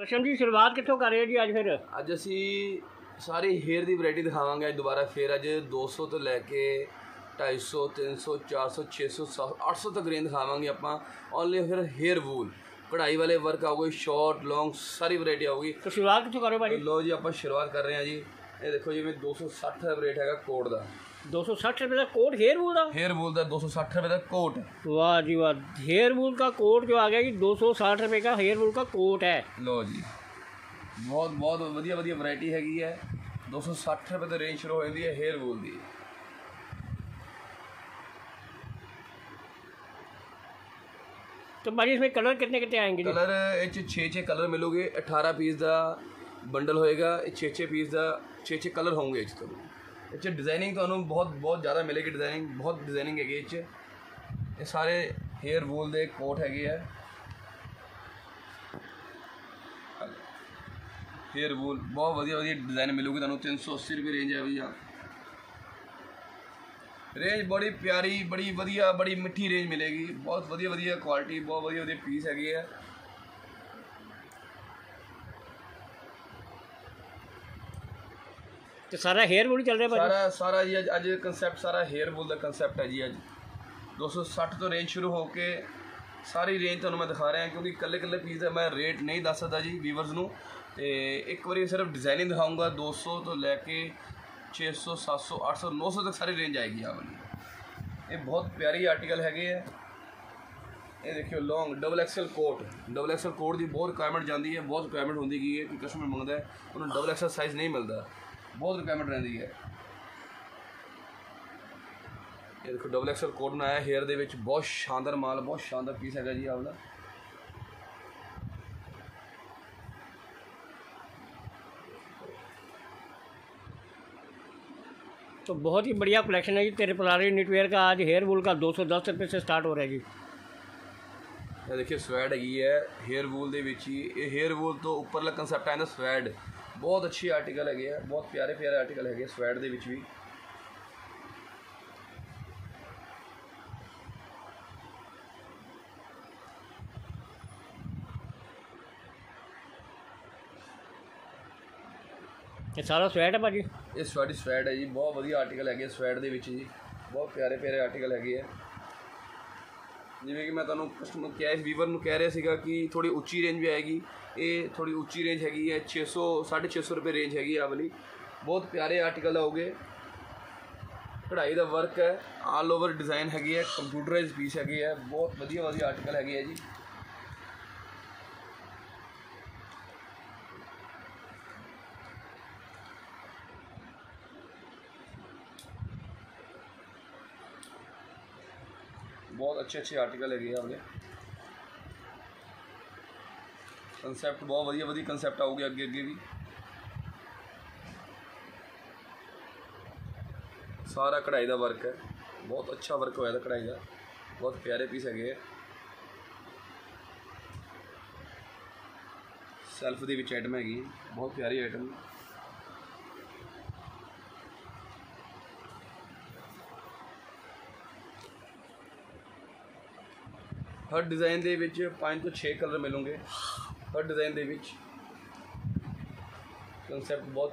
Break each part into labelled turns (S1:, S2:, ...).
S1: ਰਸ਼ਮ ਜੀ ਸ਼ੁਰੂਆਤ ਕਿੱਥੋਂ ਕਰ ਰਹੇ ਹੋ ਜੀ ਅੱਜ ਫਿਰ?
S2: ਅੱਜ ਅਸੀਂ ਸਾਰੀ ਹੇਅਰ ਦੀ ਵੈਰਾਈਟੀ ਦਿਖਾਵਾਂਗੇ ਅੱਜ ਦੁਬਾਰਾ ਫੇਰ ਅੱਜ 200 ਤੋਂ ਲੈ ਕੇ 250 300 400 600 700 800 ਤੱਕ ਰੇਂਜ ਦਿਖਾਵਾਂਗੇ ਆਪਾਂ। ਓਨਲੀ ਫਿਰ ਹੇਅਰ ਵੂਲ ਕਢਾਈ ਵਾਲੇ ਵਰਕ ਆਉਗੇ ਸ਼ਾਰਟ ਲੌਂਗ ਸਾਰੀ ਵੈਰਾਈਟੀ ਆਊਗੀ।
S1: ਤਾਂ ਸ਼ੁਰੂਆਤ ਕਿੱਥੋਂ ਕਰ ਰਹੇ ਹੋ ਭਾਜੀ?
S2: ਲੋ ਜੀ ਆਪਾਂ ਸ਼ੁਰੂਆਤ ਕਰ ਰਹੇ ਹਾਂ ਜੀ। ਇਹ ਦੇਖੋ ਜਿਵੇਂ 260 ਦਾ ਰੇਟ ਹੈਗਾ ਕੋਟ ਦਾ।
S1: 260 रुपये का कोट हेयर वूल का
S2: ਹੇਅਰ ਵੂਲ ਦਾ 260 ਰੁਪਏ ਦਾ ਕੋਟ
S1: वाह जी वाह हेयर वूल का कोट जो आ गया जी 260 रुपये का हेयर वूल का कोट है
S2: ਲੋ ਜੀ ਬਹੁਤ ਬਹੁਤ ਵਧੀਆ ਵਧੀਆ ਵੈਰਾਈਟੀ ਹੈਗੀ ਹੈ 260 ਰੁਪਏ ਤੋਂ ਰੇਂਜ ਸ਼ੁਰੂ ਹੋ ਜਾਂਦੀ ਹੈ ਹੇਅਰ ਵੂਲ ਦੀ
S1: तो भाजी इसमें कलर कितने कितने आएंगे जी
S2: ਕਲਰ ਇਹ ਚ 6 6 ਕਲਰ ਮਿਲੋਗੇ 18 ਪੀਸ ਦਾ ਬੰਡਲ ਹੋਏਗਾ ਇਹ 6 6 ਪੀਸ ਦਾ 6 6 ਕਲਰ ਹੋਣਗੇ ਇਹ ਚ ਤੁਹਾਨੂੰ ਡਿਜ਼ਾਈਨਿੰਗ ਤੁਹਾਨੂੰ ਬਹੁਤ ਬਹੁਤ ਜ਼ਿਆਦਾ ਮਿਲੇਗੀ ਡਿਜ਼ਾਈਨਿੰਗ ਬਹੁਤ ਡਿਜ਼ਾਈਨਿੰਗ ਹੈਗੀ ਇਹ ਚ ਇਹ ਸਾਰੇ ਹੇਅਰ ਵੂਲ ਦੇ ਕੋਟ ਹੈਗੇ ਆ। ਹੇਅਰ ਵੂਲ ਬਹੁਤ ਵਧੀਆ ਵਧੀਆ ਡਿਜ਼ਾਈਨ ਮਿਲੂਗੀ ਤੁਹਾਨੂੰ। 380 ਰੁਪਏ ਰੇਂਜ ਹੈ ਆ। ਰੇਂਜ ਬੜੀ ਪਿਆਰੀ, ਬੜੀ ਵਧੀਆ, ਬੜੀ ਮਿੱਠੀ ਰੇਂਜ ਮਿਲੇਗੀ। ਬਹੁਤ ਵਧੀਆ ਵਧੀਆ ਕੁਆਲਿਟੀ ਬਹੁਤ ਵਧੀਆ ਵਧੀਆ ਪੀਸ ਹੈਗੇ ਆ।
S1: ਤੇ ਸਾਰਾ ਹੇਅਰ ਬੁੱਲ ਚੱਲ ਰਿਹਾ ਭਾਜੀ?
S2: ਸਾਰਾ ਸਾਰਾ ਜੀ ਅੱਜ- ਅੱਜ ਕਨਸੈਪਟ ਸਾਰਾ ਹੇਅਰ ਬੁੱਲ ਦਾ ਕਨਸੈਪਟ ਹੈ ਜੀ ਅੱਜ। 260 ਤੋਂ ਰੇਂਜ ਸ਼ੁਰੂ ਹੋ ਕੇ ਸਾਰੀ ਰੇਂਜ ਤੁਹਾਨੂੰ ਮੈਂ ਦਿਖਾ ਰਿਹਾ, ਕਿਉਂਕਿ ਕੱਲੇ ਕੱਲੇ ਪੀਸ ਦਾ ਮੈਂ ਰੇਟ ਨਹੀਂ ਦੱਸ ਸਕਦਾ ਜੀ ਵੀਵਰਸ ਨੂੰ। ਤੇ ਇੱਕ ਵਾਰੀ ਸਿਰਫ ਡਿਜ਼ਾਈਨਿੰਗ ਦਿਖਾਉਂਗਾ 200 ਤੋਂ ਲੈ ਕੇ 600 700 800 900 ਤੱਕ ਸਾਰੀ ਰੇਂਜ ਆਏਗੀ ਆ ਵਾਲੀ। ਇਹ ਬਹੁਤ ਪਿਆਰੀ ਆਰਟੀਕਲ ਹੈਗੇ ਹੈ ਇਹ ਦੇਖਿਓ long double XL coat double XL coat ਦੀ ਬਹੁਤ ਰਿਕੁਆਇਰਮੈਂਟ ਜਾਂਦੀ ਹੈ, ਬਹੁਤ ਰਿਕੁਆਇਰਮੈਂਟ ਹੁੰਦੀ ਗਈ ਹੈ, ਕਿ ਕਸਟਮਰ ਮੰਗਦਾ ਹੈ, ਉਹਨੂੰ ਡਬਲ ਐਕਸਲ ਸਾਈਜ਼ ਨਹੀਂ ਮਿਲਦਾ। ਬਹੁਤ ਰਿਕੁਆਇਰਮੈਂਟ ਰਹਿੰਦੀ ਹੈ ਇਹ ਦੇਖੋ ਡਬਲ ਐਕਸਲ ਕੋਟ ਬਣਾਇਆ ਹੇਅਰ ਦੇ ਵਿੱਚ ਬਹੁਤ ਸ਼ਾਨਦਾਰ ਮਾਲ ਬਹੁਤ ਸ਼ਾਨਦਾਰ ਪੀਸ ਹੈਗਾ ਜੀ ਆਵਲਾ
S1: तो बहुत ही बढ़िया कलेक्शन है जी तेरे पलारी निटवेयर का आज हेयर वूल का दो सौ दस रुपये से स्टार्ट हो रहा है जी
S2: ਇਹ ਦੇਖਿਓ ਸਵੈਡ ਹੈਗੀ ਹੈ ਹੇਅਰ ਵੂਲ ਦੇ ਵਿੱਚ ਹੀ ਇਹ ਹੇਅਰ ਵੂਲ ਤੋਂ ਉੱਪਰਲਾ ਕਨਸੈਪਟ ਆਉਂਦਾ ਸਵੈਡ ਬਹੁਤ ਅੱਛੇ ਆਰਟੀਕਲ ਹੈਗੇ ਆ ਬਹੁਤ ਪਿਆਰੇ ਪਿਆਰੇ ਆਰਟੀਕਲ ਹੈਗੇ ਸਵੈਡ ਦੇ ਵਿੱਚ ਵੀ।
S1: ਇਹ ਸਾਰਾ ਸਵੈਟ ਹੈ ਭਾਜੀ?
S2: ਇਹ ਸਵਾਡੀ ਸਵੈਟ ਹੈ ਜੀ ਬਹੁਤ ਵਧੀਆ ਆਰਟੀਕਲ ਹੈਗੇ ਸਵੈਟ ਦੇ ਵਿੱਚ ਜੀ ਬਹੁਤ ਪਿਆਰੇ ਪਿਆਰੇ ਆਰਟੀਕਲ ਹੈਗੇ ਆ। ਜਿਵੇਂ ਕਿ ਮੈਂ ਤੁਹਾਨੂੰ ਕਸਟਮਰ ਕਿਹਾ, ਇਸ ਵੀਵਰ ਨੂੰ ਕਹਿ ਰਿਹਾ ਸੀਗਾ ਕਿ ਥੋੜੀ ਉੱਚੀ ਰੇਂਜ ਵੀ ਆਏਗੀ। ਇਹ ਥੋੜੀ ਉੱਚੀ ਰੇਂਜ ਹੈਗੀ ਹੈ 600 650 ਰੁਪਏ ਰੇਂਜ ਹੈਗੀ ਆ ਵਾਲੀ। ਬਹੁਤ ਪਿਆਰੇ ਆਰਟੀਕਲ ਆਉਗੇ ਕਢਾਈ ਦਾ ਵਰਕ ਹੈ। ਆਲ ਓਵਰ ਡਿਜ਼ਾਈਨ ਹੈਗੀ ਹੈ ਕੰਪਿਊਟਰਾਈਜ਼ ਪੀਸ ਹੈਗੇ ਹੈ। ਬਹੁਤ ਵਧੀਆ ਵਧੀਆ ਆਰਟੀਕਲ ਹੈਗੇ ਹੈ ਜੀ। ਬਹੁਤ ਅੱਛੇ ਅੱਛੇ ਆਰਟੀਕਲ ਹੈਗੇ ਆ ਉਹਦੇ। ਕਨਸੈਪਟ ਬਹੁਤ ਵਧੀਆ ਵਧੀਆ ਕਨਸੈਪਟ ਆਉਗੇ ਅੱਗੇ ਅੱਗੇ ਵੀ। ਸਾਰਾ ਕਢਾਈ ਦਾ ਵਰਕ ਹੈ। ਬਹੁਤ ਅੱਛਾ ਵਰਕ ਹੋਇਆ ਦਾ ਕਢਾਈ ਦਾ। ਬਹੁਤ ਪਿਆਰੇ ਪੀਸ ਹੈਗੇ ਆ। ਸੈਲਫ ਦੇ ਵਿੱਚ ਆਈਟਮ ਹੈਗੀ। ਬਹੁਤ ਪਿਆਰੀ ਆਈਟਮ हर डिज़ाइन दे ਵਿੱਚ 5 ਤੋਂ 6 ਕਲਰ ਮਿਲਣਗੇ ਹਰ ਡਿਜ਼ਾਈਨ ਦੇ ਵਿੱਚ ਕਨਸੈਪਟ ਬਹੁਤ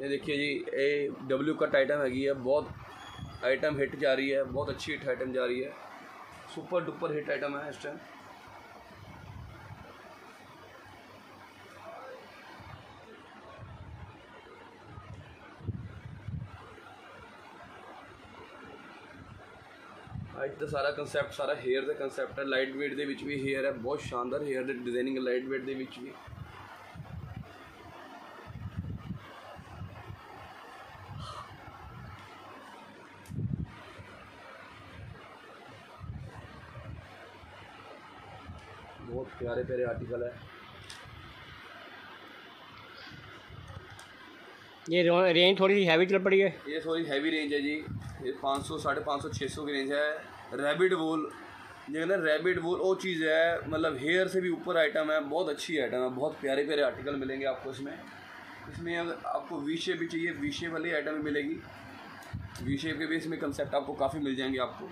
S2: ये देखिए जी ए डब्ल्यू कट आइटम हैगी है। बहुत आइटम हिट जा रही है, बहुत अच्छी हिट आइटम जा रही है। सुपर डुपर हिट आइटम है इस टाइम ਅੱਜ ਦਾ ਸਾਰਾ ਕਨਸੈਪਟ ਸਾਰਾ ਹੇਅਰ ਦਾ ਕਨਸੈਪਟ ਹੈ ਲਾਈਟ weight ਦੇ ਵਿੱਚ ਵੀ ਹੇਅਰ ਹੈ ਬਹੁਤ ਸ਼ਾਨਦਾਰ ਹੇਅਰ ਦੇ ਡਿਜ਼ਾਈਨਿੰਗ ਲਾਈਟ weight ਦੇ ਵਿੱਚ ਵੀ बहुत प्यारे प्यारे आर्टिकल है
S1: ये रो- रेंज थोड़ी सी हैवी चल पड़ी है
S2: ये थोड़ी हैवी रेंज है जी ये 500 साढ़े पाँच सौ छः सौ की रेंज है। रैबिट वूल है ना रैबिट वूल वो चीज़ है मतलब हेयर से भी ऊपर आइटम है, बहुत अच्छी आइटम है, बहुत प्यारे प्यारे आर्टिकल मिलेंगे आपको इसमें। इसमें अगर आपको वी शेप भी चाहिए वी शेप वाली आइटम भी मिलेगी। वी शेप के भी इसमें कंसेप्ट आपको काफ़ी मिल जाएँगे आपको।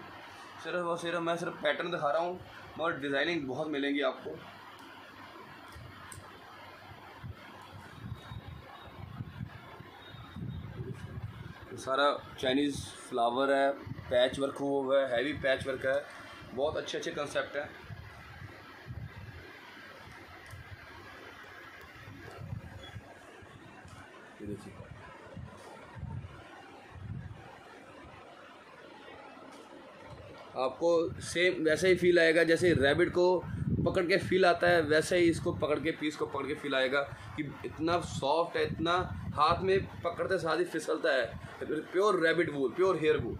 S2: सिर्फ़ और सिर्फ़ मैं सिर्फ़ पैटर्न दिखा रहा हूँ, मगर डिज़ाइनिंग बहुत मिलेंगी आपको। सारा चाइनीज़ फ्लावर है पैच वर्क हुआ है हैवी पैच वर्क है। बहुत अच्छे अच्छे कंसेप्ट हैं आपको सेम वैसे ही फील आएगा, जैसे रैबिट को पकड़ के फील आता है, वैसे ही इसको पकड़ के पीस को पकड़ के फील आएगा कि इतना सॉफ्ट है, इतना हाथ में पकड़ते साथ ही फिसलता है। Pure rabbit wool pure hair wool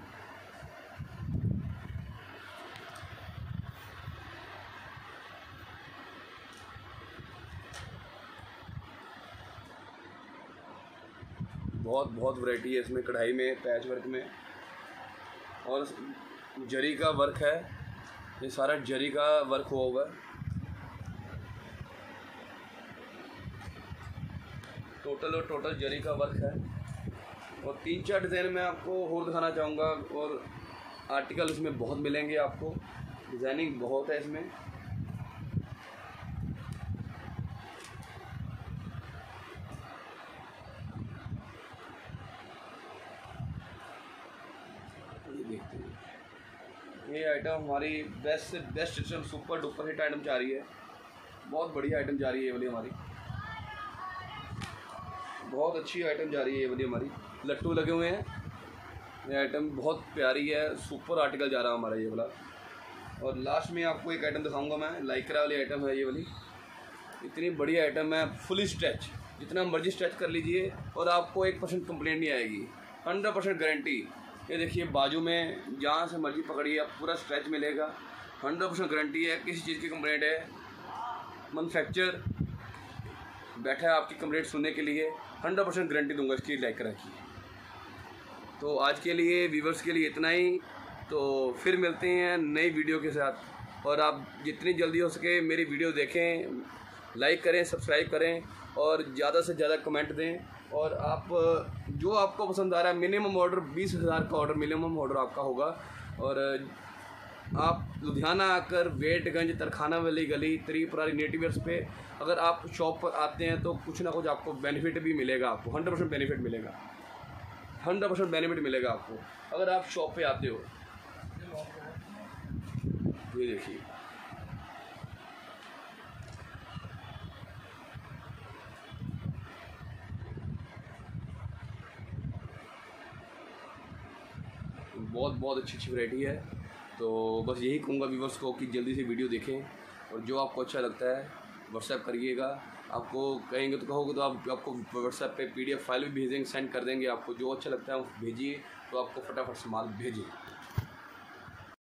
S2: बहुत बहुत वैरायटी है इसमें, कढ़ाई में पैच वर्क में। और जरी का वर्क है, ये सारा जरी का वर्क हुआ हुआ है टोटल और टोटल जरी का वर्क है। और तीन चार डिज़ाइन मैं आपको और दिखाना चाहूँगा और आर्टिकल इसमें बहुत मिलेंगे आपको। डिज़ाइनिंग बहुत है इसमें। ये आइटम हमारी बेस्ट से best super duper hit item जा रही है। बहुत बढ़िया आइटम जा रही है ये वाली हमारी। बहुत अच्छी आइटम जा रही है ये वाली हमारी। लट्टू लगे हुए हैं। ये आइटम बहुत प्यारी है सुपर आर्टिकल जा रहा है हमारा ये वाला। और लास्ट में आपको एक आइटम दिखाऊँगा मैं लाइकरा वाली आइटम है ये वाली। इतनी बढ़िया आइटम है फुली स्ट्रेच जितना मर्ज़ी स्ट्रेच कर लीजिए और आपको एक परसेंट कंप्लेंट नहीं आएगी। हंड्रेड परसेंट गारंटी ये देखिए, बाजू में जहाँ से मर्ज़ी पकड़िए, आप पूरा स्ट्रेच मिलेगा। हंड्रेड परसेंट गारंटी है, किसी चीज़ की कंप्लेंट है। मैनुफैक्चर बैठा है आपकी कंप्लेंट सुनने के लिए। हंड्रेड परसेंट गारंटी दूँगा इसकी लाइक रखी तो आज के लिए व्यूवर्स के लिए इतना ही। तो फिर मिलते हैं नई वीडियो के साथ। और आप जितनी जल्दी हो सके मेरी वीडियो देखें लाइक करें सब्सक्राइब करें और ज़्यादा से ज़्यादा कमेंट दें। और आप, जो आपको पसंद आ रहा है मिनिमम ऑर्डर बीस हज़ार का ऑर्डर मिनिमम ऑर्डर आपका होगा। और आप लुधियाना आकर वेटगंज, तरखाना वाली, गली, त्रिपुरारी नेटिवर्स पे अगर आप शॉप पर आते हैं तो कुछ ना कुछ आपको बेनिफिट भी मिलेगा आपको हंड्रेड परसेंट बेनिफिट मिलेगा। हंड्रेड परसेंट बेनिफिट मिलेगा आपको। अगर आप शॉप पे आते हो, ये देखिए। बहुत बहुत अच्छी अच्छी वैरायटी है। तो बस यही कहूँगा व्यूवर्स को कि जल्दी से वीडियो देखें और जो आपको अच्छा लगता है व्हाट्सएप करिएगा। आपको कहेंगे तो कहोगे तो आप, आपको व्हाट्सएप पे पीडीएफ फ़ाइल भी भेजेंगे सेंड कर देंगे। आपको जो अच्छा लगता है भेजिए तो आपको फटाफट से माल भेजिए।